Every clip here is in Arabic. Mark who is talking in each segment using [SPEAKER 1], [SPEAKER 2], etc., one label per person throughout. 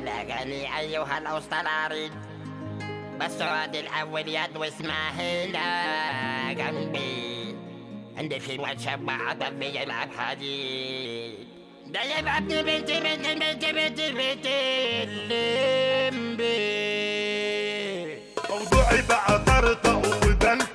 [SPEAKER 1] بلغني أيها الأسطراري بالسعود الأول يد واسمع هنا جنبي. عندي في واتساب عطل بيلعب حديد ده يبقى ابن بنتي بنتي بنتي بنتي بنتي الليمبي.
[SPEAKER 2] موضوعي بقى طرطق وبنكوا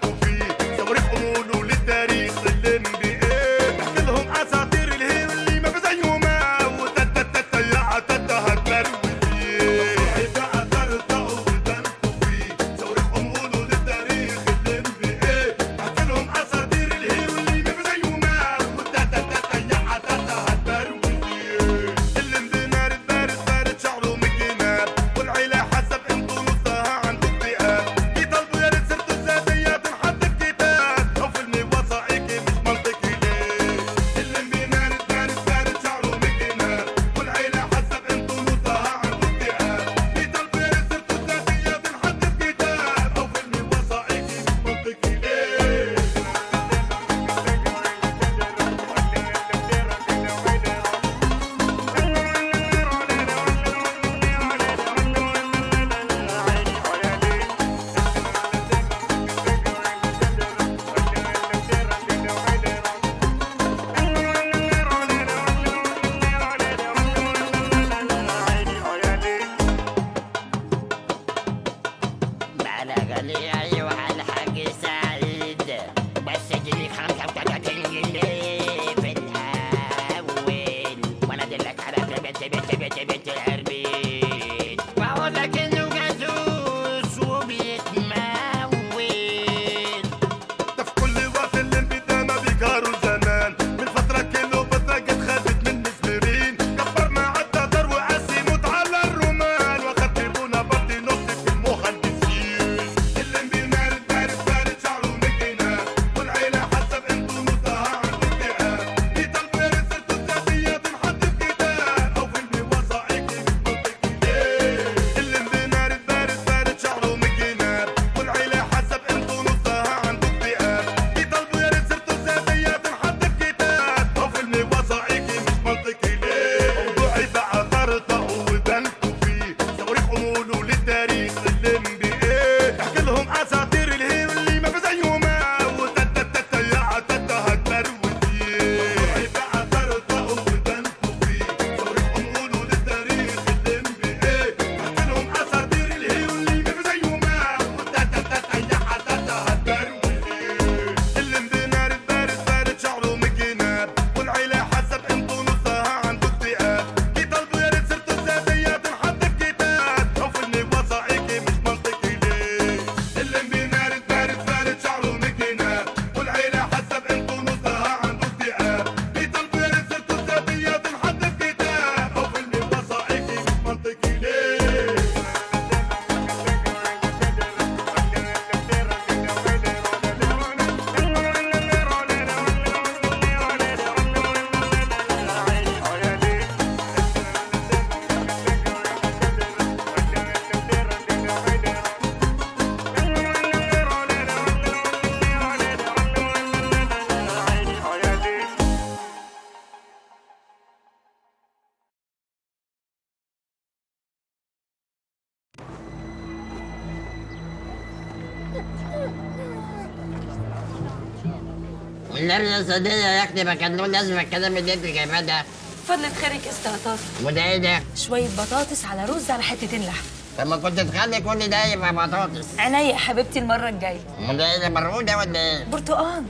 [SPEAKER 2] يا
[SPEAKER 1] أختي ما كان له لازمة الكلام اللي أنت جايباه ده
[SPEAKER 3] فضلة خيرك استهتار
[SPEAKER 1] وده إيه ده؟
[SPEAKER 3] شوية بطاطس على رز على حتتين لحم.
[SPEAKER 1] طب ما كنت تخلي كل ده يبقى بطاطس.
[SPEAKER 3] عينيا يا حبيبتي المرة الجاية.
[SPEAKER 1] وده إيه ده مرقودة ولا إيه؟
[SPEAKER 3] برتقال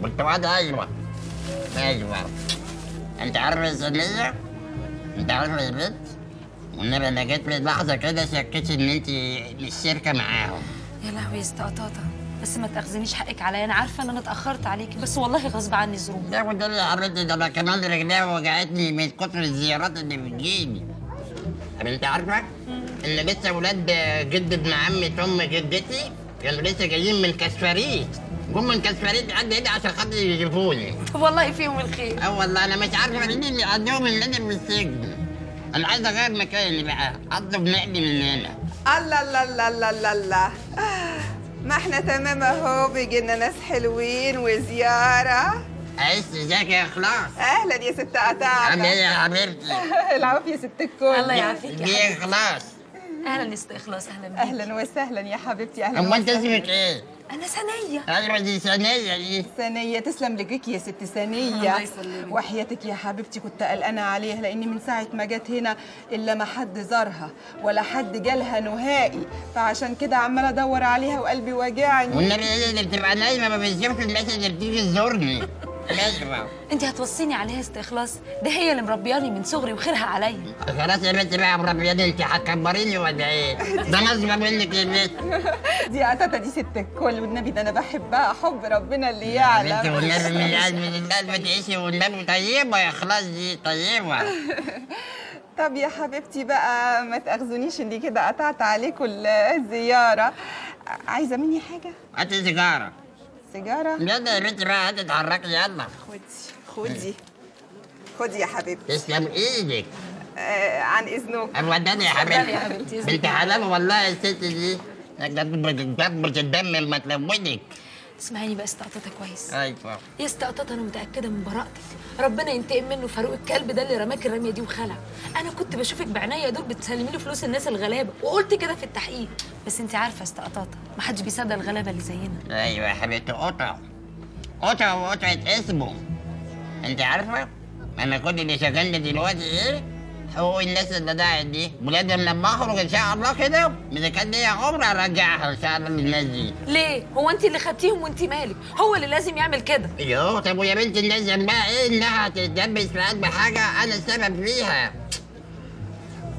[SPEAKER 1] برتقال أيوه. أيوه. أنت عارف صديقة أنت عارف يا بنت؟ والنبي أنا جت لي لحظة كده شكيت إن أنت مش شركه معاهم.
[SPEAKER 3] يا لهوي يا ست قطاطة بس ما تأخذنيش حقك عليا. أنا عارفة إن أنا اتأخرت عليكي بس والله غصب عني ظروف.
[SPEAKER 1] ده وده اللي حبيبتي ده أنا كمان رجليا وجعتني من كتر الزيارات اللي بتجيلي. طب أنت عارفة إن لسه ولاد جد ابن عمة ام جدتي كانوا لسه جايين من كسفريت. جم من كسفريت لحد هنا عشان خاطر يشوفوني
[SPEAKER 3] والله فيهم الخير.
[SPEAKER 1] آه والله أنا مش عارفة مين اللي قضيهم اللي أنا من السجن. أنا عايز أغير مكاني بقى. أطلب نقلي من هنا.
[SPEAKER 4] الله الله الله الله الله الله. ما إحنا تمام اهو بيجي لنا ناس حلوين وزيارة.
[SPEAKER 1] عايز ازيك يا اخلاص
[SPEAKER 4] أهلا يا ست
[SPEAKER 1] عامله
[SPEAKER 4] قطاطة
[SPEAKER 1] إيه يا حبيبتي؟
[SPEAKER 4] العافية يا ست الكل.
[SPEAKER 3] الله يعافيك يا
[SPEAKER 1] اخلاص
[SPEAKER 3] أهلا يا ست إخلاص أهلا بيك.
[SPEAKER 4] أهلا وسهلا يا حبيبتي أهلا
[SPEAKER 1] أمال انت
[SPEAKER 4] وسهلا.
[SPEAKER 1] اسمك إيه؟
[SPEAKER 3] أنا ثانية.
[SPEAKER 1] أيوه دي ثانية دي
[SPEAKER 4] ثانية تسلم لجيك يا ست
[SPEAKER 3] الله يسلمك.
[SPEAKER 4] وحياتك يا حبيبتي كنت قلقانة عليها لأني من ساعة ما جت هنا إلا ما حد زارها ولا حد جالها نهائي. فعشان كده عمالة أدور عليها وقلبي واجعني.
[SPEAKER 1] والنبي إيه اللي بتبقى نايمة ما بتشوفش الناس اللي بتيجي تزورني. ماشي بقى
[SPEAKER 3] انت هتوصيني عليها يا ست إخلاص؟ ده هي اللي مربياني من صغري وخيرها عليا.
[SPEAKER 1] خلاص يا بنت بقى مربياني. انت هتكبريني ولا إيه؟ ده نصبه منك يا بنت.
[SPEAKER 4] دي قطاطة دي ست الكل والنبي ده أنا بحبها. حب ربنا اللي يعلم.
[SPEAKER 1] والنبي من القلب من القلب تعيشي والنبي طيبة يا خلاص دي طيبة.
[SPEAKER 4] طب يا حبيبتي بقى ما تأخذونيش إني كده قطعت عليكم الزيارة. عايزة مني حاجة؟
[SPEAKER 1] هاتي سيجاره
[SPEAKER 4] سيجارة؟
[SPEAKER 1] يلا يا بنت بقى هاتي اتحركي يلا.
[SPEAKER 4] خدي خدي. خدي يا حبيبتي.
[SPEAKER 1] تسلم إيدك.
[SPEAKER 4] آه عن إذنك.
[SPEAKER 1] اتفضلي يا
[SPEAKER 3] يا
[SPEAKER 1] حبيبتي بنت حلال والله الست دي. جبرة الدم لما تلودك
[SPEAKER 3] اسمعيني بقى استقطتها كويس.
[SPEAKER 1] أيوه.
[SPEAKER 3] يا استقطت أنا متأكدة من براءتك. ربنا ينتقم منه فاروق الكلب ده اللي رماك الرمية دي وخلع. أنا كنت بشوفك بعناية دول بتسلمي له فلوس الناس الغلابة وقلت كده في التحقيق. بس انت عارفة استقطاطه ما حدش بيصدق الغلابة اللي زينا.
[SPEAKER 1] أيوه يا حبيبتي قطع قطع وقطعة اسمه. انت عارفة أنا كل اللي شغلني دلوقتي إيه؟ حقوق الناس اللي ضاعت دي. ولازم لما اخرج إن شاء الله كده إذا كان ليا عمر ارجعها إن شاء الله للناس دي.
[SPEAKER 3] ليه؟ هو أنت اللي خدتيهم وأنت مالك؟ هو اللي لازم يعمل كده.
[SPEAKER 1] يوه طب ويا بنت الناس ذنبها إيه إنها تتدبس في قلب حاجة أنا السبب فيها؟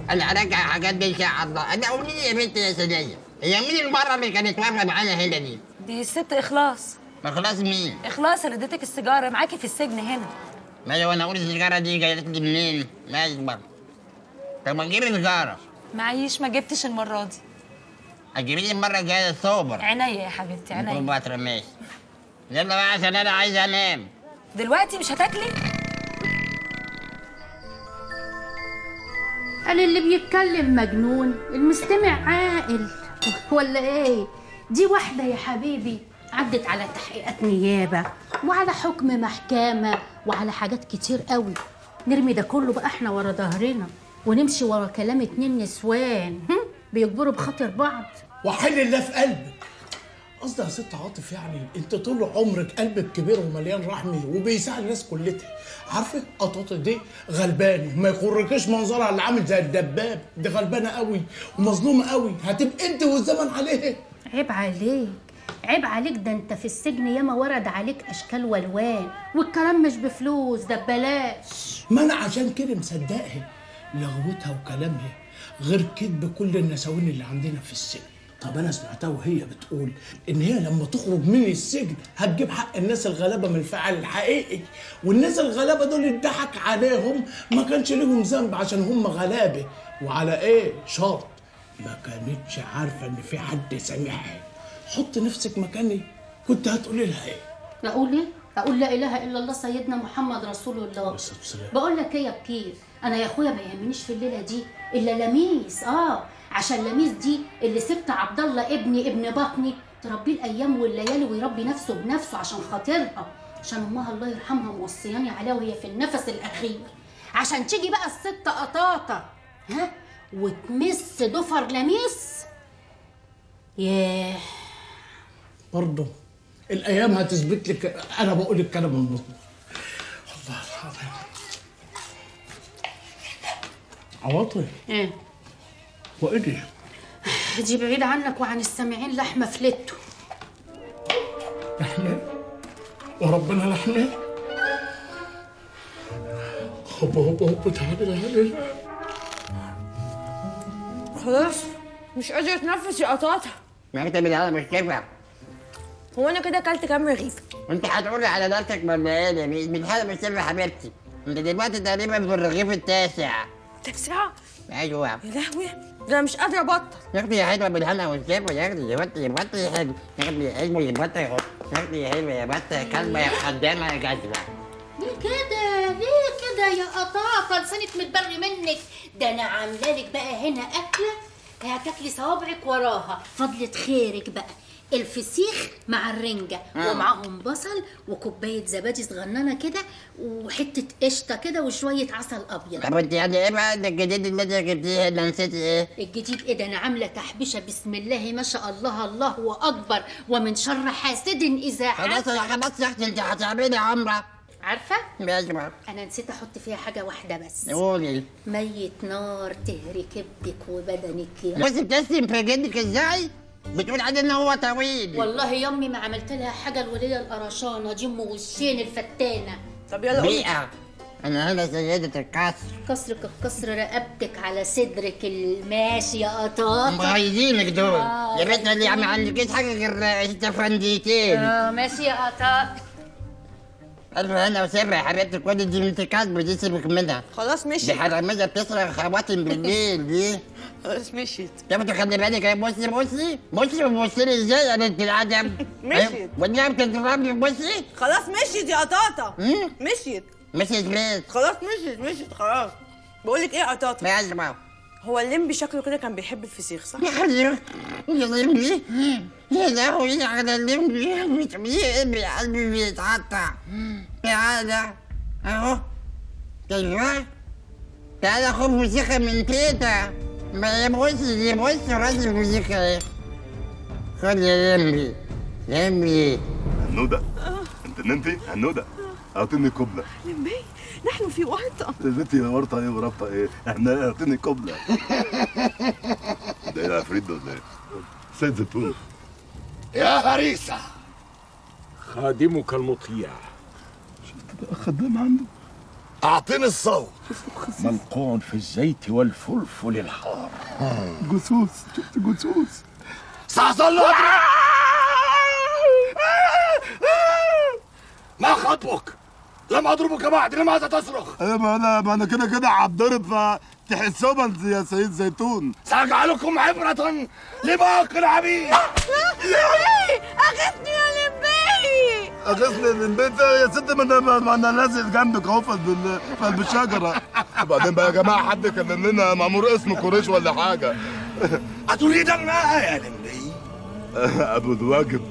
[SPEAKER 1] أنا ارجع حاجات دي إن شاء الله. أنا قولي لي يا بنت يا سنيه هي مين المرة اللي كانت واقفة معانا هنا دي؟
[SPEAKER 3] دي الست إخلاص.
[SPEAKER 1] ما خلاص مين؟
[SPEAKER 3] إخلاص اللي اديتك السيجارة. معاكي في السجن هنا.
[SPEAKER 1] ماشي وأنا أقول السيجارة دي جاية لي منين؟ ماشي بقى طب ما تجيبي سيجاره
[SPEAKER 3] معيش ما جبتش المرة دي.
[SPEAKER 1] هتجيبي لي المره الجايه سوبر
[SPEAKER 3] عينيا يا حبيبتي
[SPEAKER 1] نكون
[SPEAKER 3] عينيا.
[SPEAKER 1] بقى ماشي يلا بقى عشان أنا عايز أنام.
[SPEAKER 3] دلوقتي مش هتاكلي؟
[SPEAKER 5] قال اللي بيتكلم مجنون المستمع عاقل. ولا إيه؟ دي واحدة يا حبيبي عدت على تحقيقات نيابة وعلى حكم محكمة وعلى حاجات كتير قوي. نرمي ده كله بقى إحنا ورا ظهرنا. ونمشي ورا كلام اتنين نسوان؟ بيكبروا بخاطر بعض.
[SPEAKER 6] وحل الله في قلبك. قصدي يا ست عاطف يعني انت طول عمرك قلبك كبير ومليان رحمة وبيساعد الناس كلها عارفة قطاطة دي غلبانة ما يغركش منظرها اللي عامل زي الدباب. دي غلبانة قوي ومظلومة قوي. هتبقى انت والزمن عليها.
[SPEAKER 5] عيب عليك. عيب عليك. ده انت في السجن ياما ورد عليك أشكال والوان. والكلام مش بفلوس ده ببلاش.
[SPEAKER 6] ما أنا عشان كده مصدقها. لغوتها وكلامها غير كذب كل النساوين اللي عندنا في السجن. طب أنا سمعتها وهي بتقول إن هي لما تخرج من السجن هتجيب حق الناس الغلابة من الفعل الحقيقي والناس الغلابة دول اتضحك عليهم ما كانش ليهم ذنب عشان هم غلابة. وعلى إيه؟ شرط. ما كانتش عارفة إن في حد سامعها حط نفسك مكاني. كنت هتقولي لها إيه؟
[SPEAKER 5] أقول إيه؟ أقول لا إله إلا الله سيدنا محمد رسول الله. بقول لك إيه يا بكير؟ أنا يا أخويا ما يهمنيش في الليلة دي إلا لميس آه عشان لميس دي اللي سبت عبد الله ابني ابن بطني. تربيه الأيام والليالي ويربي نفسه بنفسه عشان خاطرها عشان أمها الله يرحمها موصياني عليها وهي في النفس الأخير. عشان تيجي بقى الست قطاطة ها وتمس ضفر لميس. ياه.
[SPEAKER 6] برضه الأيام هتثبت لك أنا بقول الكلام المظبوط. عواطف
[SPEAKER 5] إيه.
[SPEAKER 6] وايه دي؟
[SPEAKER 5] بعيد عنك وعن السامعين لحمة فلته
[SPEAKER 6] لحمة؟ وربنا لحمة؟ هوب هوب هوب تعالي تعالي.
[SPEAKER 7] خلاص مش قادرة أتنفس يا قطاطة
[SPEAKER 1] مكتب الهوا مش كيفك
[SPEAKER 7] هو أنا كده أكلت كام رغيف؟
[SPEAKER 1] أنت هتقولي على نفسك ولا إيه؟ من حاجة مش حبيبتي. أنت دلوقتي تقريبا في الرغيف التاسع.
[SPEAKER 7] تسعة
[SPEAKER 1] أيوه
[SPEAKER 7] يا لهوي ده أنا مش قادرة ابطل
[SPEAKER 1] يا أختي يا حلوة بالهنا والكيف يا أختي يا بط يا بط يا حلو يا أختي يا حلو يا بط يا أختي يا حلوة يا بط يا كلبه يا خدامه يا جدعه
[SPEAKER 5] ليه كده ليه كده يا قطاطة لسانك متبري منك ده أنا عامله لك بقى هنا اكله هتاكلي صوابعك وراها فضلة خيرك بقى الفسيخ مع الرنجة ومعاهم بصل وكوباية زبادي صغننة كده وحتة قشطة كده وشوية عسل أبيض.
[SPEAKER 1] طب انت يعني إيه بقى؟ ده الجديد اللي انت جبتيه ده نسيتي إيه؟
[SPEAKER 5] الجديد إيه ده؟ أنا عاملة تحبيشة بسم الله ما شاء الله الله أكبر ومن شر حاسد إذا
[SPEAKER 1] خلاص
[SPEAKER 5] حسد
[SPEAKER 1] خلاص يا أختي أنت هتعملي عمرة.
[SPEAKER 5] عارفة؟
[SPEAKER 1] ماشي
[SPEAKER 5] أنا نسيت أحط فيها حاجة واحدة بس.
[SPEAKER 1] قولي.
[SPEAKER 5] ميت نار تهري كبدك وبدنك يا
[SPEAKER 1] بص بتسلم في جدك إزاي؟ بتقول عليه ان هو طويل.
[SPEAKER 5] والله يامي ما عملت لها حاجة الوليه القرشانة دي أم وشين الفتانة.
[SPEAKER 7] طب يلا قولي.
[SPEAKER 1] بيئة أنا هنا سيدة الكسر.
[SPEAKER 5] كسرك الكسر رقبتك على صدرك الماشي يا قطاطة.
[SPEAKER 1] مغيظينك دول. يا بنت اللي ما عندكيش حاجة غير استفنديتين
[SPEAKER 5] آه ماشي يا قطاطة.
[SPEAKER 1] ألف هنا وسر يا حبيبتي كل دي انت كاتبة دي سيبك منها.
[SPEAKER 7] خلاص
[SPEAKER 1] دي
[SPEAKER 7] مشيت
[SPEAKER 1] حرامية بتسرق خواتم بالليل دي.
[SPEAKER 7] خلاص مشيت.
[SPEAKER 1] طب تخلي بالك يا بصي بصي بصي لي إزاي يا بنت العجب
[SPEAKER 7] مشيت.
[SPEAKER 1] والنبي بتضربني بصي
[SPEAKER 7] خلاص مشيت يا قطاطة.
[SPEAKER 1] مم.
[SPEAKER 7] مشيت.
[SPEAKER 1] مشيت ليه؟
[SPEAKER 7] خلاص مشيت مشيت خلاص. بقول لك إيه يا قطاطة؟
[SPEAKER 1] ما
[SPEAKER 7] هو الليمبي شكله كده كان بيحب الفسيخ صح؟
[SPEAKER 1] يا حبيبي يا لمبي يا لهوي على اللمبي مش بيقلبي قلبي بيتقطع. تعالى اهو أيوه تعالى خد موسيقى من تيتا. ما يبص يبص راس الموسيقى إيه خد يا لمبي لمبي
[SPEAKER 2] هنودة. انت نمتي؟ هنودة. أعطيني قبلة.
[SPEAKER 7] لمبي نحن في ورطة
[SPEAKER 2] بنتي ورطة إيه وربطة إيه؟ إحنا أعطيني قبلة. ده إيه العفريت ده ولا إيه؟ سيد زيتون.
[SPEAKER 6] يا هريسة. خادمك المطيع.
[SPEAKER 2] خدام عنده؟
[SPEAKER 6] أعطني الصوت. ملقون في الزيت والفلفل الحار.
[SPEAKER 2] جثوث شفت جثوث
[SPEAKER 6] سأظل أضرب ما خطبك. لم أضربك بعد لماذا تصرخ؟
[SPEAKER 2] إيه ما أنا ما أنا كده كده هتضرب فتحسهم يا سيد زيتون.
[SPEAKER 6] سأجعلكم عبرة لباقي العبيد.
[SPEAKER 7] أغثني يا لمبي
[SPEAKER 2] أغثني من بيت يا ست ما أنا ما أنا نازل جنبك أهو في الب- في قلب الشجره وبعدين بقى يا جماعة حد كلم لنا مأمور اسمه قريش ولا حاجة؟
[SPEAKER 6] أتريد الماء يا لمبي
[SPEAKER 2] أبو الواجب.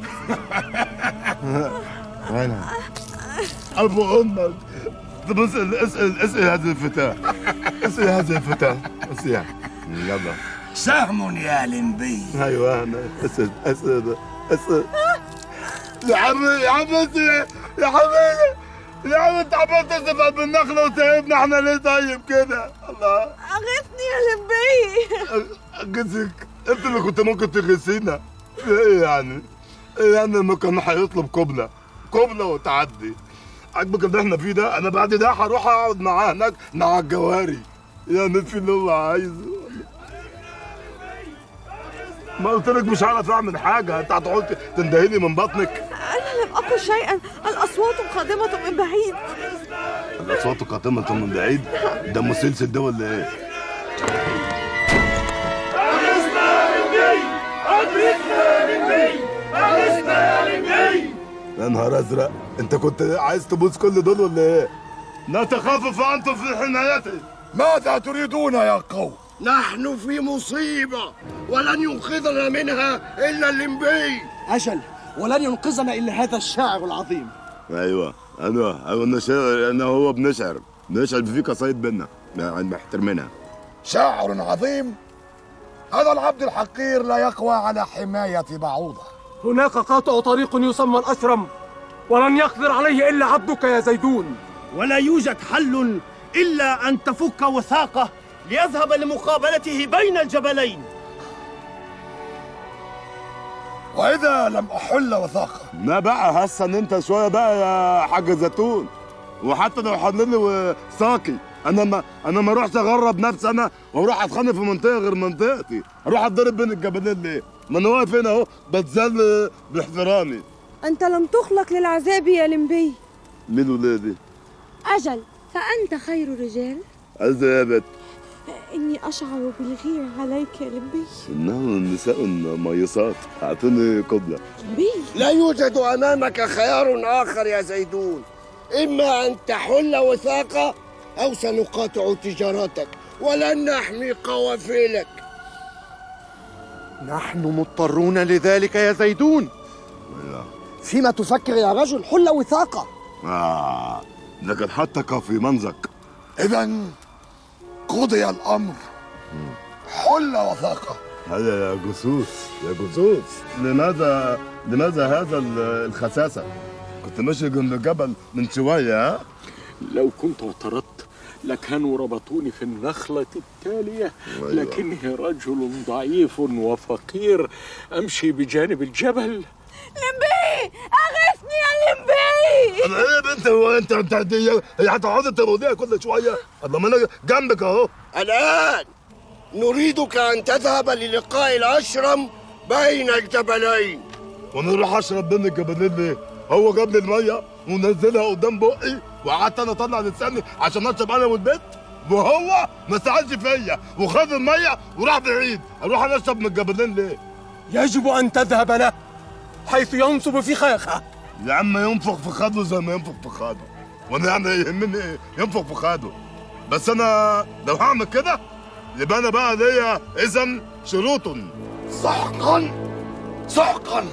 [SPEAKER 2] ابو أمك طب اسأل اسأل اسأل هذه الفتاة. اسأل هذه الفتاة. اسأل. يلا.
[SPEAKER 6] سهم يا لمبي.
[SPEAKER 2] أيوه أنا أسأل أسأل أسأل. يا عم يا عم اسأل. يا حبيبي يا عم أنت عمال تسال بالنخلة وسايبنا إحنا ليه طيب كده؟ الله.
[SPEAKER 7] أغثني يا لمبي.
[SPEAKER 2] اجزك أنت اللي كنت ممكن تغسينا في إيه يعني؟ إيه يعني لما كان هيطلب قبله قبله وتعدي. عاجبك اللي إحنا فيه ده؟ أنا بعد ده هروح اقعد معاه هناك مع الجواري. يعني في اللي هو عايزه ما قلت لك مش هعرف اعمل حاجة. انت هتقعد تندهيني من بطنك.
[SPEAKER 7] أنا لم أقل شيئا. الاصوات قادمة من بعيد.
[SPEAKER 2] الاصوات قاتمه من بعيد؟ ده مسلسل ده ولا إيه؟ يا نهار أزرق. أنت كنت عايز تبوس كل دول ولا إيه؟ لا تخافوا فأنتم في حمايتي.
[SPEAKER 6] ماذا تريدون يا قوم؟ نحن في مصيبة ولن ينقذنا منها إلا اللمبي
[SPEAKER 8] أجل ولن ينقذنا إلا هذا الشاعر العظيم.
[SPEAKER 2] أيوه. أنا أيوه أنا شاعر أنا هو بنشعر بنشعر في قصايد بينا يعني محترمينها
[SPEAKER 6] شاعر عظيم؟ هذا العبد الحقير لا يقوى على حماية بعوضة.
[SPEAKER 8] هناك قاطع طريق يسمى الأشرم ولن يقدر عليه إلا عبدك يا زيدون.
[SPEAKER 9] ولا يوجد حل إلا أن تفك وثاقه ليذهب لمقابلته بين الجبلين.
[SPEAKER 6] وإذا لم أحل وثاقة.
[SPEAKER 2] لا بقى هسن أنت شوية بقى يا حاج زيتون؟ وحتى لو حلل لي ساقي أنا ما أنا ما اروحش أغرب نفسي أنا وأروح أتخانق في منطقة غير منطقتي. أروح أتضرب بين الجبلين ليه؟ ما أنا واقف هنا اهو بتذل باحترامي.
[SPEAKER 7] أنت لم تخلق للعذاب يا لمبي.
[SPEAKER 2] مين ولادي؟
[SPEAKER 7] أجل فأنت خير الرجال
[SPEAKER 2] عايز إيه يا بت
[SPEAKER 7] إني أشعر بالغير عليك يا لمبي.
[SPEAKER 2] إنه النساء ميصات اعطوني قبلة.
[SPEAKER 7] لمبي.
[SPEAKER 6] لا يوجد أمامك خيار آخر يا زيدون. إما أن تحل وثاقة أو سنقاطع تجارتك. ولن نحمي قوافلك.
[SPEAKER 10] نحن مضطرون لذلك يا زيدون.
[SPEAKER 11] فيما تفكر يا رجل حل وثاقة.
[SPEAKER 2] آه لقد حطك في منزق.
[SPEAKER 12] إذا قضي الأمر. حل وثاقة.
[SPEAKER 2] هذا يا جثوث يا جثوث لماذا لماذا هذا ال- الخساسة؟ كنت ماشي جنب الجبل من شوية ها؟
[SPEAKER 13] لو كنت اعترضت لكانوا ربطوني في النخلة التالية.
[SPEAKER 2] أيوة.
[SPEAKER 13] لكني رجل ضعيف وفقير. أمشي بجانب الجبل.
[SPEAKER 7] لمبي! أغثني يا لمبي!
[SPEAKER 2] أنا إيه يا بنت هو أنت انت هي هتقعدي تموضيها كل شوية. الله ما أنا جنبك أهو.
[SPEAKER 12] الآن نريدك أن تذهب للقاء الأشرم بين الجبلين.
[SPEAKER 2] ونروح أشرب من الجبلين ليه؟ هو جاب لي المية. ونزلها قدام بقي وقعدت أنا أطلع لساني عشان اشرب أنا والبنت. وهو ما سالش فيا وخد المية وراح بعيد. أروح أنا أشرب من الجبلين ليه؟
[SPEAKER 8] يجب أن تذهب له حيث ينصب في خاخه
[SPEAKER 2] يا عم ينفخ في خده زي ما ينفخ في خده وأنا يعني يهمني إيه؟ ينفخ في خده بس أنا لو هعمل كده يبقى أنا بقى ليا اذا شروط
[SPEAKER 12] سحقا سحقا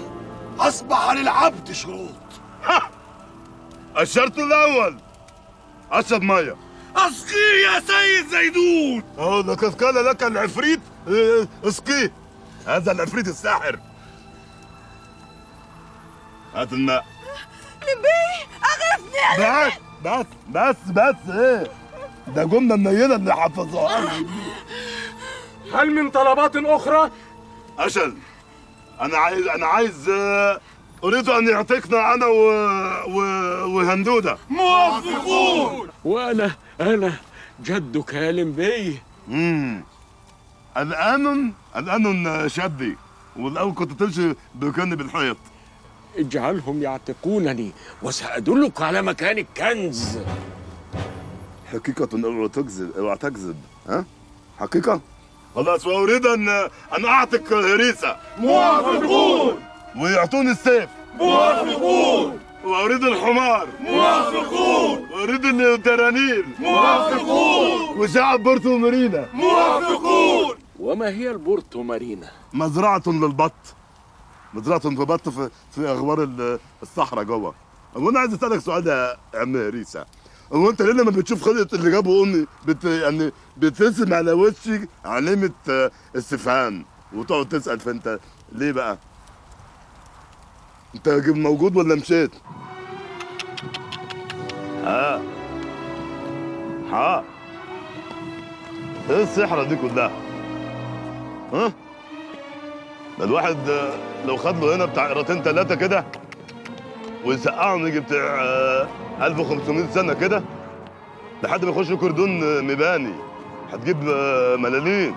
[SPEAKER 12] أصبح للعبد شروط.
[SPEAKER 2] الشرط الأول. أشرب ميه
[SPEAKER 12] أسقي يا سيد زيدون.
[SPEAKER 2] آه لقد قال لك العفريت. آه، اسقيه هذا العفريت الساحر. هات الماء.
[SPEAKER 7] لمبي اغثني يا
[SPEAKER 2] بس بس بس بس إيه؟ ده جملة منيله اللي حفظوها لي.
[SPEAKER 8] هل من طلبات أخرى؟
[SPEAKER 2] أشل. أنا عايز أنا عايز آه، أريد أن يعتقنا أنا و... و... وهندودة.
[SPEAKER 13] موافقون! وأنا أنا جدك يا لمبي
[SPEAKER 2] امم الآن الآن شدي. والاول كنت تمشي بجانب الحيط
[SPEAKER 13] اجعلهم يعتقونني وسأدلك على مكان الكنز.
[SPEAKER 2] حقيقة اوعى تكذب اوعى تكذب ها؟ حقيقة؟ خلاص وأريد أن أن أعتق هريسة.
[SPEAKER 12] موافقون!
[SPEAKER 2] ويعطوني السيف.
[SPEAKER 12] موافقون.
[SPEAKER 2] وأريد الحمار.
[SPEAKER 12] موافقون.
[SPEAKER 2] وأريد الدرانيل
[SPEAKER 12] موافقون.
[SPEAKER 2] وشعب بورتو مارينا
[SPEAKER 12] موافقون.
[SPEAKER 13] وما هي البورتو مارينا؟
[SPEAKER 2] مزرعة للبط. مزرعة في بط في في اغوار ال- الصحراء جوه. هو أنا عايز أسألك سؤال يا عم هريسة هو أنت ليه لما بتشوف خلقة اللي جابه أمي بت يعني بترسم على وشك علامة آه، استفهام وتقعد تسأل فأنت ليه بقى؟ انت موجود ولا مشيت؟ ها. ها. إيه السحرة دي كلها؟ ها؟ ده الواحد آه، لو خد له هنا بتاع قيرتين ثلاثة كده ويسقعهم يجي بتاع آه، 1500 سنة كده لحد ما يخش كردون آه، مباني هتجيب آه، ملالين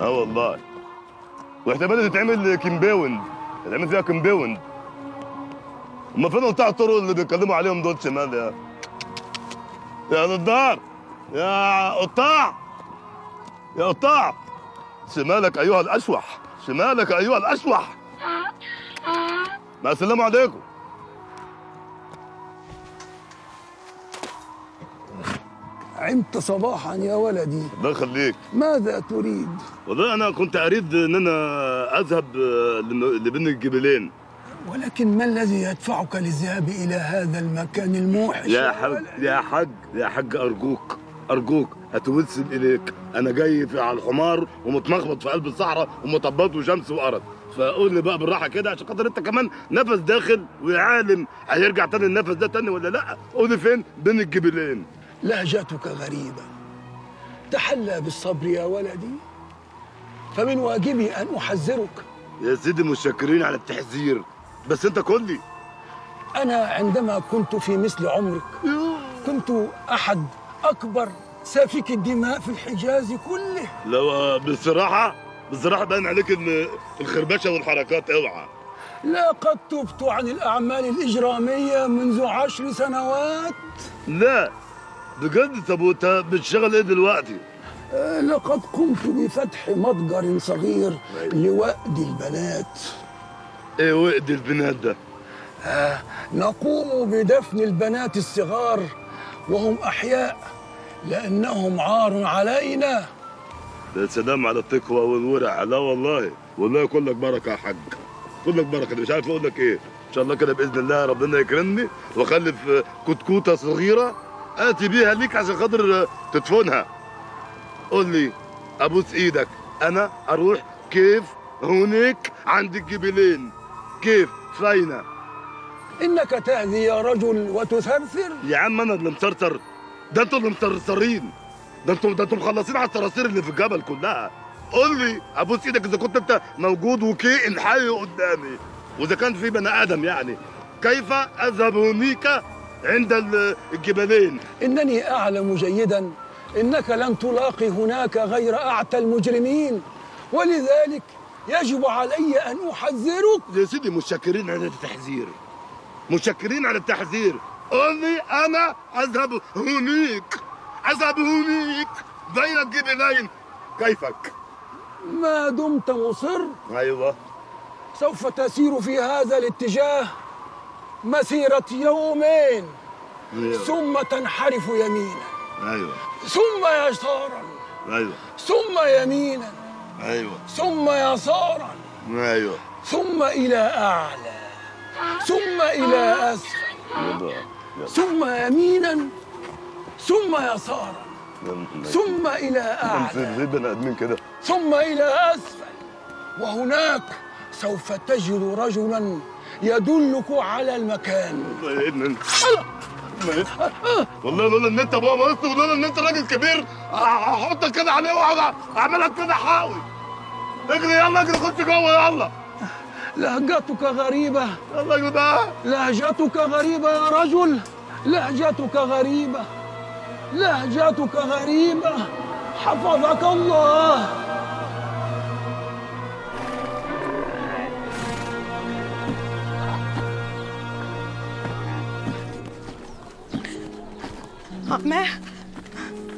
[SPEAKER 2] آه والله. واحتمال تتعمل compound. تتعمل فيها compound. فين قطاع الطرق اللي بيتكلموا عليهم دول شمال يا يا نضار. يا قطاع. يا قطاع. شمالك أيها الأشوح. شمالك أيها الأشوح. مع السلامة عليكم.
[SPEAKER 14] عمت صباحا يا ولدي.
[SPEAKER 2] الله يخليك.
[SPEAKER 14] ماذا تريد؟
[SPEAKER 2] والله أنا كنت أريد إن أنا أذهب لبين الجبلين.
[SPEAKER 14] ولكن ما الذي يدفعك للذهاب إلى هذا المكان الموحش؟
[SPEAKER 2] يا حاج يا حاج يا حاج أرجوك أرجوك هتوسل اليك أنا جاي في على الحمار ومتمخبط في قلب الصحراء ومطبط وشمس وارض فقول لي بقى بالراحة كده عشان خاطر أنت كمان نفس داخل ويا عالم هيرجع تاني النفس ده تاني ولا لأ؟ قول لي فين؟ بين الجبلين.
[SPEAKER 14] لهجتك غريبة. تحلى بالصبر يا ولدي. فمن واجبي أن أحذرك.
[SPEAKER 2] يا سيدي متشكرين على التحذير. بس انت قول لي
[SPEAKER 14] أنا عندما كنت في مثل عمرك كنت أحد أكبر سافك الدماء في الحجاز كله.
[SPEAKER 2] لو آه، بصراحه بصراحه باين عليك إن الخربشة والحركات أوعى.
[SPEAKER 14] لقد تبت عن الأعمال الإجرامية منذ عشر سنوات.
[SPEAKER 2] لا بجد طب وأنت بتشتغل إيه دلوقتي؟
[SPEAKER 14] آه، لقد قمت بفتح متجر صغير لوأد البنات.
[SPEAKER 2] إيه وقد البنات ده؟
[SPEAKER 14] آه، نقوم بدفن البنات الصغار وهم أحياء لأنهم عار علينا.
[SPEAKER 2] يا سلام على التقوى والورع. لا والله والله كلك بركة يا حاج. كلك بركة. مش عارف أقول لك إيه. إن شاء الله كده بإذن الله ربنا يكرمني وأخلف آه، كتكوتة صغيرة آتي بيها ليك عشان خاطر آه، تدفنها. قول لي أبوس إيدك. أنا أروح كيف هناك عند الجبلين. كيف فاينة؟
[SPEAKER 14] إنك تأذي يا رجل وتثرثر
[SPEAKER 2] يا عم أنا اللي مصرصر ده أنتوا اللي مصرصرين ده أنتوا ده أنتوا مخلصين على الصراصير اللي في الجبل كلها. قول لي أبوس إيدك إذا كنت أنت موجود وكائن حي قدامي. وإذا كان في بني آدم يعني. كيف أذهب هناك عند ال- الجبلين؟
[SPEAKER 14] إنني أعلم جيدا إنك لن تلاقي هناك غير أعتى المجرمين. ولذلك يجب علي أن أحذرك.
[SPEAKER 2] يا سيدي متشكرين على التحذير. متشكرين على التحذير. قول لي أنا أذهب هناك أذهب هناك بين الجبلين. كيفك؟
[SPEAKER 14] ما دمت مصر.
[SPEAKER 2] أيوه.
[SPEAKER 14] سوف تسير في هذا الاتجاه مسيرة يومين.
[SPEAKER 2] أيوه.
[SPEAKER 14] ثم تنحرف يمينا.
[SPEAKER 2] أيوه.
[SPEAKER 14] ثم يسارا.
[SPEAKER 2] أيوه.
[SPEAKER 14] ثم يمينا.
[SPEAKER 2] أيوه.
[SPEAKER 14] ثم يسارا
[SPEAKER 2] أيوه.
[SPEAKER 14] ثم إلى أعلى. ثم إلى أسفل. ثم يمينا. ثم يسارا ثم إلى أعلى.
[SPEAKER 2] في في بني ادمين كده
[SPEAKER 14] ثم إلى أسفل. وهناك سوف تجد رجلا يدلك على المكان.
[SPEAKER 2] والله لولا إن أنت بابا بس ولولا إن أنت راجل كبير هحطك كده عليه واقعد أعملك كده حاوي. اجري يلا اجري خش جوه يلا.
[SPEAKER 14] لهجتك غريبة.
[SPEAKER 2] يلا يا جدعان
[SPEAKER 14] لهجتك غريبة يا رجل. لهجتك غريبة. لهجتك غريبة. حفظك الله.
[SPEAKER 7] عماه.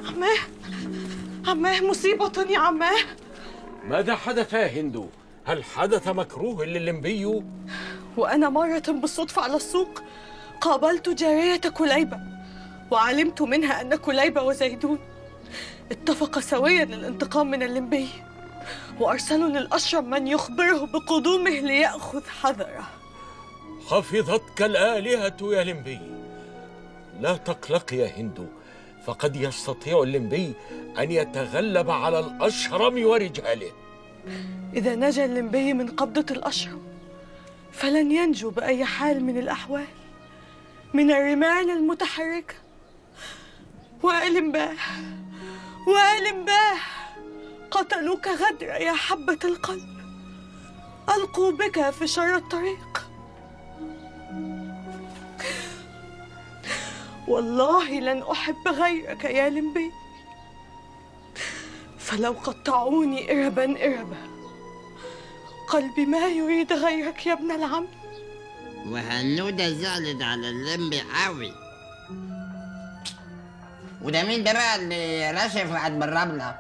[SPEAKER 7] عماه. عماه مصيبة يا عماه.
[SPEAKER 13] ماذا حدث يا هندو؟ هل حدث مكروه للمبي؟
[SPEAKER 7] وأنا مرة بالصدفة على السوق قابلت جارية كليبة وعلمت منها أن كليبة وزيدون اتفقا سويا للانتقام من اللمبي وأرسلوا للأشرم من يخبره بقدومه ليأخذ حذره.
[SPEAKER 13] حفظتك الآلهة يا لمبي. لا تقلق يا هندو. فقد يستطيع اللمبي أن يتغلب على الأشرم ورجاله.
[SPEAKER 7] إذا نجا اللمبي من قبضة الأشرم فلن ينجو بأي حال من الأحوال من الرمال المتحركة وألمباه وألمباه قتلوك غدرا يا حبة القلب. ألقوا بك في شر الطريق. والله لن أحب غيرك يا لمبي فلو قطعوني إربا إربا قلبي ما يريد غيرك يا ابن العم
[SPEAKER 1] وهنودة زعلت على اللمبي قوي وده مين ده بقى اللي راشف قاعد بالرملة؟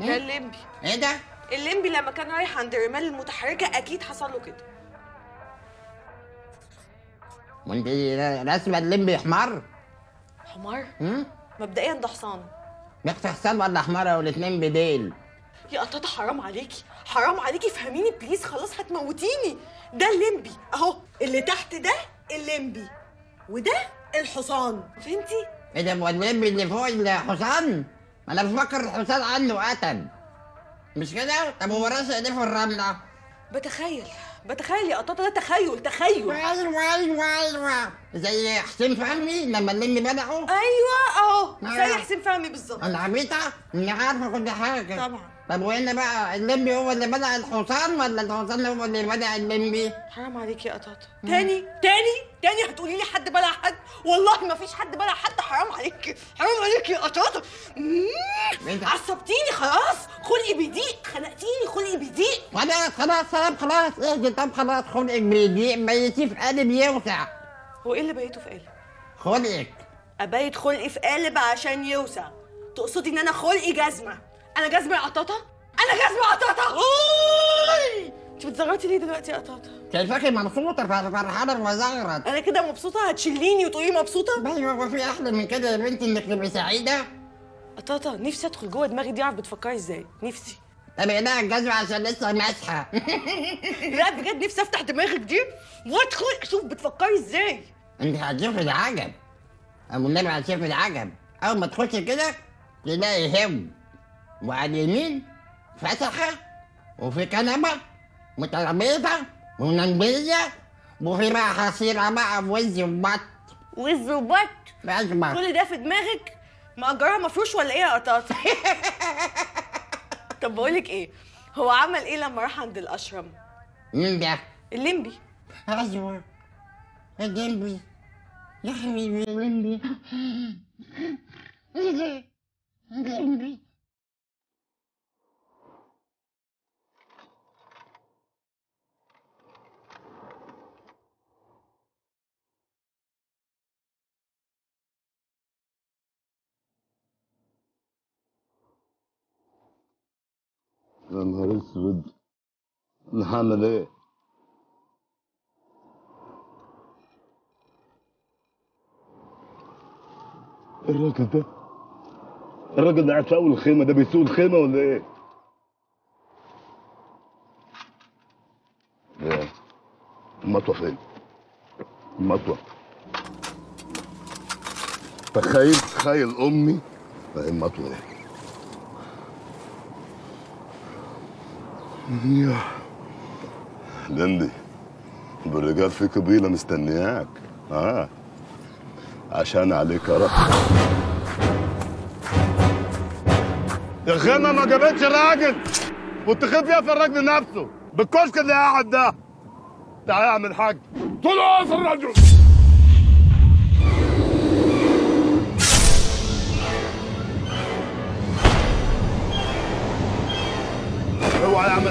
[SPEAKER 7] ده الليمبي
[SPEAKER 1] إيه ده؟
[SPEAKER 7] الليمبي لما كان رايح عند الرمال المتحركة أكيد حصل له كده
[SPEAKER 1] وإنت راسمة اللمبي حمار؟
[SPEAKER 7] حمار؟
[SPEAKER 1] هم؟
[SPEAKER 7] مبدئيا ده حصان.
[SPEAKER 1] بيخت حصان ولا حمارة والاتنين بديل؟
[SPEAKER 7] يا قطاطة حرام عليكي. حرام عليكي فهميني please. خلاص هتموتيني. ده الليمبي. اهو اللي تحت ده الليمبي. وده الحصان. فهمتي؟
[SPEAKER 1] إيه ده هو اللمبي اللي فوق الحصان؟ أنا بفكر الحصان عنه قتل. مش كده؟ طب هو راسه ايديه في الرملة؟
[SPEAKER 7] بتخيل. بتخيل يا قطاطة ده تخيل تخيل.
[SPEAKER 1] أيوه أيوه أيوه زي حسين فهمي لما اللمبي بدأوا
[SPEAKER 7] أيوه أهو. زي
[SPEAKER 1] آه.
[SPEAKER 7] حسين فهمي بالظبط.
[SPEAKER 1] أنا عبيطة اني عارفة كل حاجة.
[SPEAKER 7] طبعا.
[SPEAKER 1] طب وهنا بقى اللمبي هو اللي بدأ الحصان ولا الحصان هو اللي بدأ اللمبي؟
[SPEAKER 7] حرام عليكي يا قطاطة. تاني تاني تاني هتقولي لي حد بلع حد؟ والله ما فيش حد بلع حد. حرام عليكي حرام عليكي يا قطاطة. عصبتيني خلاص. خلقي بيضيق خنقتيني خلقي بيضيق.
[SPEAKER 1] خلاص خلاص خلاص خلاص اهدي طب خلاص خلقك بيضيق بيتي في قالب يوسع.
[SPEAKER 7] هو إيه اللي بيته في قالب
[SPEAKER 1] خلقك.
[SPEAKER 7] أبيت خلقي في قالب عشان يوسع. تقصدي إن أنا خلقي جزمة؟ أنا جزمة يا قطاطة؟ أنا جزمة يا قطاطة! أنت بتزغرطي ليه دلوقتي يا قطاطة؟
[SPEAKER 1] شايفاكي مبسوطة فرحانة وزغرت
[SPEAKER 7] أنا كده مبسوطة؟ هتشيليني وتقولي مبسوطة؟
[SPEAKER 1] أيوه هو في أحلى من كده يا بنتي إنك تبقي سعيدة.
[SPEAKER 7] قطاطة نفسي أدخل جوه دماغي دي أعرف بتفكري إزاي. نفسي.
[SPEAKER 1] ابقى الجزمة عشان لسه ماسحة
[SPEAKER 7] لا بجد نفسي أفتح دماغك دي. وأدخل أشوف بتفكري إزاي.
[SPEAKER 1] أنت هتشوف العجب. ابو النبي هتشوف العجب. أول ما تخش كده تلاقي هم وعلى اليمين فتحة وفي كنبة وترابيزة ونبيزة وفي بقى حصيرة بقى بوز وبط.
[SPEAKER 7] وز وبط؟
[SPEAKER 1] بط
[SPEAKER 7] كل ده في دماغك؟ مأجرها مفروش ولا إيه يا قطاطة؟ طب بقولك إيه هو عمل إيه لما راح عند الأشرم؟
[SPEAKER 1] مين ده؟
[SPEAKER 7] الليمبي.
[SPEAKER 1] أيوه الليمبي يا حبيبي الليمبي.
[SPEAKER 2] يا نهار أسود أنا هعمل إيه؟ الراجل ده الراجل ده قاعد في أول الخيمة ده بيسوق الخيمة ولا إيه؟ المطوه فين؟ المطوه تخيل تخيل أمي اهي المطوه لندي بالرجال في قبيلة مستنياك. آه. عشان عليك رأس يا خيمة ما جابتش والتخيل فيها في الراجل نفسه. بالكشك اللي قاعد ده. تعالى يا عم الحاج. طلع الرجل. اوعى يا عم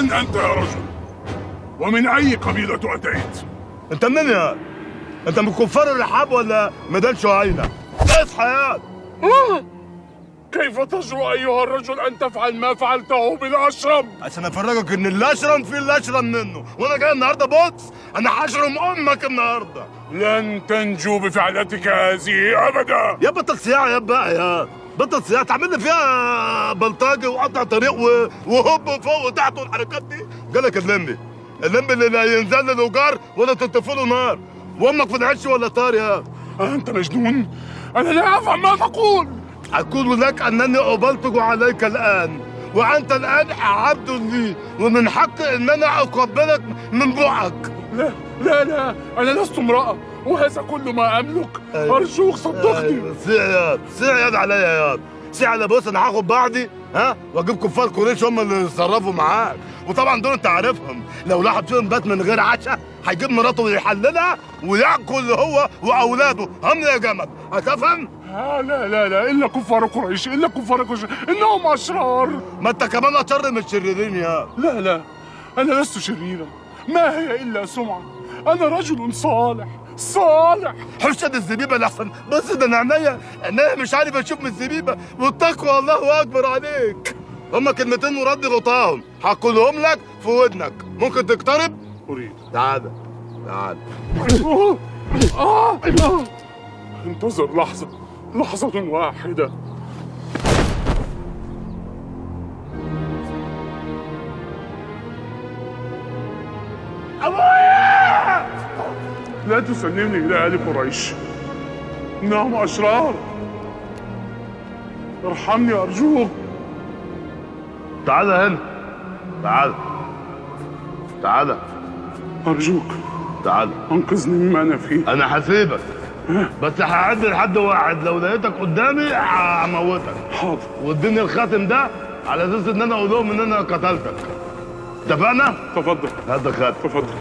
[SPEAKER 12] من أنت يا رجل؟ ومن أي قبيلة أتيت؟
[SPEAKER 2] أنت منين يا أنت من كفار الرحاب ولا ميدان شعينة اصحى يا
[SPEAKER 12] كيف تجرؤ أيها الرجل أن تفعل ما فعلته بالأشرم؟
[SPEAKER 2] عشان افرجك إن الأشرم في الأشرم منه وأنا جاي النهارده بص أنا هشرم أمك النهارده
[SPEAKER 12] لن تنجو بفعلتك هذه أبدا
[SPEAKER 2] يا بطل صياعه يا بطل صياعه تعمل لي فيها بلطجي وقطع طريق وهوب فوق وتحت والحركات دي؟ جالك اللمبي. اللمبي اللي لا ينزل له جار ولا تطفي له نار. وأمك في العش ولا طار يا؟
[SPEAKER 12] أنت مجنون. أنا لا أفهم ما تقول.
[SPEAKER 2] أقول لك أنني أبلطج عليك الآن. وأنت الآن عبد لي. ومن حقي أن أنا أقبلك من بوعك
[SPEAKER 12] لا لا لا. أنا لست امرأة. وهذا كل ما أملك. أرجوك صدقني.
[SPEAKER 2] سيعياد سيعياد عليا يا ياد سيعياد بص أنا هاخد بعضي ها؟ وأجيب كفار قريش هم اللي يتصرفوا معاك. وطبعا دول أنت عارفهم. لو لاحظ فيهم بات من غير عشاء هيجيب مراته ويحللها ويأكل هو وأولاده. هم يا جمل هتفهم؟
[SPEAKER 12] آه لا لا لا. إلا كفار قريش إلا كفار قريش. إنهم أشرار.
[SPEAKER 2] ما أنت كمان أشر من الشريرين يا
[SPEAKER 12] لا لا. أنا لست شريرا. ما هي إلا سمعة. أنا رجل صالح. صالح.
[SPEAKER 2] حرشد الزبيبه الأحسن. بس ده أنا عينيا. عينيا مش عارف أشوف من الزبيبه والتقوى الله أكبر عليك. هما كلمتين ورد غطاهم. هقولهم لك في ودنك. ممكن تقترب؟
[SPEAKER 12] أريد.
[SPEAKER 2] تعال. تعال.
[SPEAKER 12] آه. انتظر لحظة. لحظة واحدة.
[SPEAKER 2] أبويا!
[SPEAKER 12] لا تسلمني إلى آل قريش. إنهم أشرار. ارحمني أرجوك
[SPEAKER 2] تعال هنا. تعال. تعال.
[SPEAKER 12] أرجوك.
[SPEAKER 2] تعال.
[SPEAKER 12] أنقذني مما أنا فيه.
[SPEAKER 2] أنا هسيبك بس هعد لحد واحد. لو لقيتك قدامي هموتك.
[SPEAKER 12] حاضر.
[SPEAKER 2] واديني الخاتم ده على أساس إن أنا أقول لهم إن أنا قتلتك. اتفقنا؟
[SPEAKER 12] تفضل.
[SPEAKER 2] هات الخاتم
[SPEAKER 12] تفضل.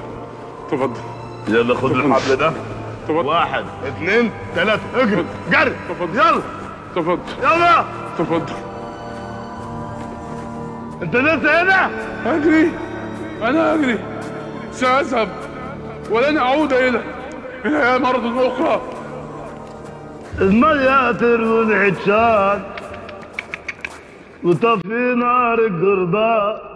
[SPEAKER 12] تفضل.
[SPEAKER 2] يلا خد الحبل ده.
[SPEAKER 12] تفضل.
[SPEAKER 2] واحد. اثنين ثلاثة اجري. جري.
[SPEAKER 12] تفضل.
[SPEAKER 2] يلا.
[SPEAKER 12] تفضل.
[SPEAKER 2] يلا.
[SPEAKER 12] تفضل.
[SPEAKER 2] انت لسه هنا؟
[SPEAKER 12] اجري. أنا اجري. سأذهب. ولن أعود إلى إلى مرة أخرى.
[SPEAKER 2] المية تروي العطشان وطفي نار القربان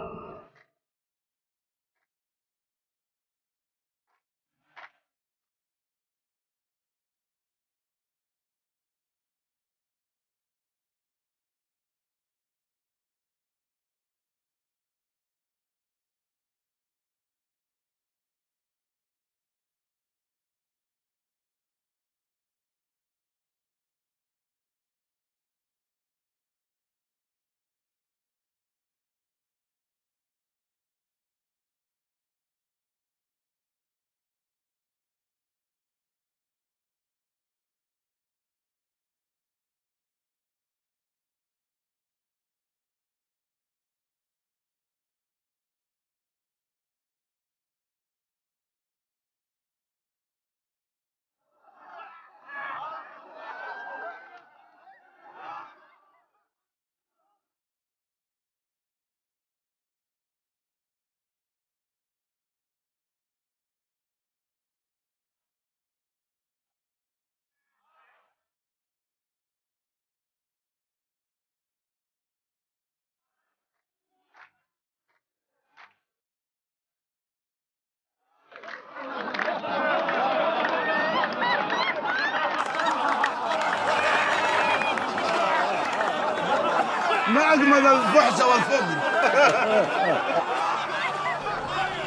[SPEAKER 15] ما أجمل الفحش والفجر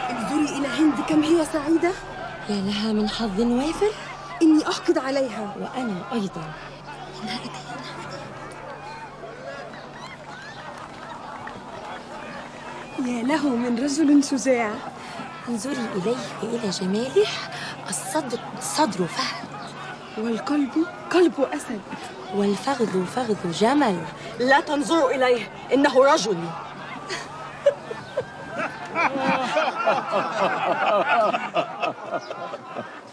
[SPEAKER 16] انظري إلى هند كم هي سعيدة؟
[SPEAKER 17] يا لها من حظ وافر
[SPEAKER 16] إني أحقد عليها.
[SPEAKER 17] وأنا أيضا.
[SPEAKER 16] يا له من رجل شجاع
[SPEAKER 17] انظري إليه وإلى جماله. الصدر صدر فهد.
[SPEAKER 16] والقلب قلب أسد.
[SPEAKER 17] والفخذ فخذ جمل.
[SPEAKER 7] لا تنظروا إليه. إنه رجل.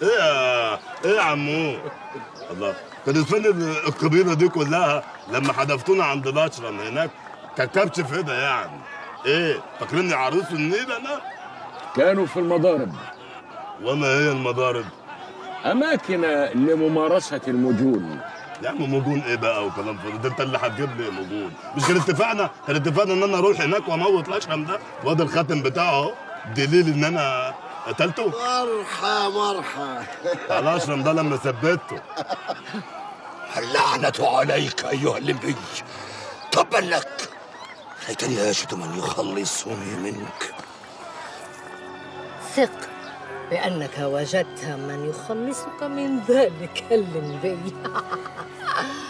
[SPEAKER 2] إيه يا إيه يا عمو؟ الله. كانت فين ال- القبيلة دي كلها لما حدفتونا عند الأشرم هناك ككبش فدا يعني. إيه فاكريني عروس النيل أنا؟
[SPEAKER 13] كانوا في المضارب.
[SPEAKER 2] وما هي المضارب؟
[SPEAKER 13] أماكن لممارسة المجون.
[SPEAKER 2] يا عم مجون إيه بقى وكلام فاضي؟ ده انت اللي هتجيب لي مجون. مش كان اتفقنا كان اتفقنا ان أنا أروح هناك واموت الاشرم ده؟ وادي الخاتم بتاعه اهو دليل ان أنا قتلته.
[SPEAKER 11] مرحى مرحى.
[SPEAKER 2] الاشرم ده لما ثبته.
[SPEAKER 18] اللعنة عليك أيها اللمبي تبا لك ليتني أجد من يخلصني منك.
[SPEAKER 17] ثق. بأنك وجدت من يخلصك من ذلك اللمبي